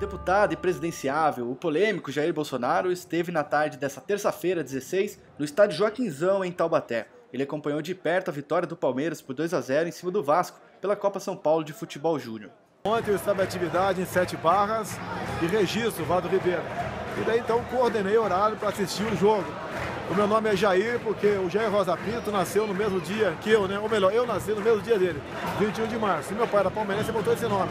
deputado e presidenciável, o polêmico Jair Bolsonaro, esteve na tarde dessa terça-feira, 16, no estádio Joaquinzão, em Taubaté. Ele acompanhou de perto a vitória do Palmeiras por 2 a 0 em cima do Vasco pela Copa São Paulo de Futebol Júnior. Ontem eu estava em atividade em Sete Barras e registro, Vado Ribeiro. E daí então coordenei horário para assistir o jogo. O meu nome é Jair, porque o Jair Rosa Pinto nasceu no mesmo dia que eu, né? Ou melhor, eu nasci no mesmo dia dele, 21 de março. E meu pai era palmeirense e botou esse nome.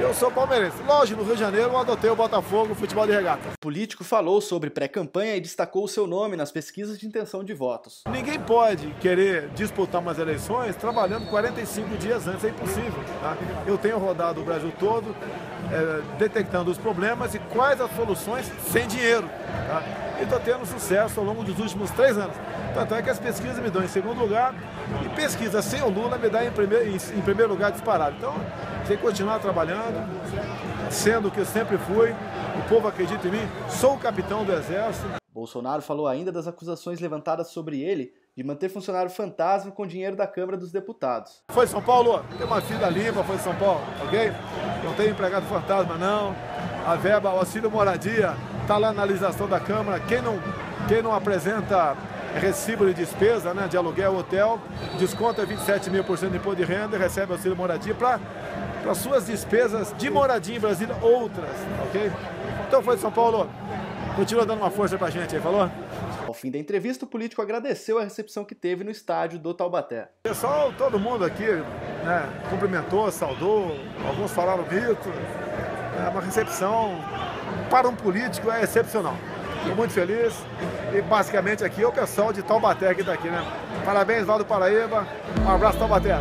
Eu sou palmeirense. Lógico, no Rio de Janeiro eu adotei o Botafogo, o futebol de regata. O político falou sobre pré-campanha e destacou o seu nome nas pesquisas de intenção de votos. Ninguém pode querer disputar umas eleições trabalhando 45 dias antes, é impossível. Tá? Eu tenho rodado o Brasil todo, é, detectando os problemas e quais as soluções sem dinheiro. Tá? E estou tendo sucesso ao longo dos últimos três anos. Tanto é que as pesquisas me dão em segundo lugar e pesquisa sem o Lula me dá em primeiro, em, primeiro lugar disparado. Então, tem que continuar trabalhando, sendo o que eu sempre fui. O povo acredita em mim, sou o capitão do Exército. Bolsonaro falou ainda das acusações levantadas sobre ele de manter funcionário fantasma com dinheiro da Câmara dos Deputados. Foi São Paulo? Tem uma fila limpa, foi São Paulo, ok? Não tem empregado fantasma, não. A verba, o auxílio moradia, está lá na analisação da Câmara. Quem não, quem não apresenta recibo de despesa, né, de aluguel, hotel, desconta 27 mil por cento de imposto de renda e recebe auxílio moradia para suas despesas de moradia em Brasília, outras, ok? Então foi de São Paulo, continua dando uma força pra gente aí, falou? Ao fim da entrevista, o político agradeceu a recepção que teve no estádio do Taubaté. Pessoal, todo mundo aqui né, cumprimentou, saudou, alguns falaram mito. É uma recepção para um político é excepcional. Estou muito feliz. E basicamente aqui é o pessoal de Taubaté que está aqui, né? Parabéns, Valdo Paraíba. Um abraço, Taubaté.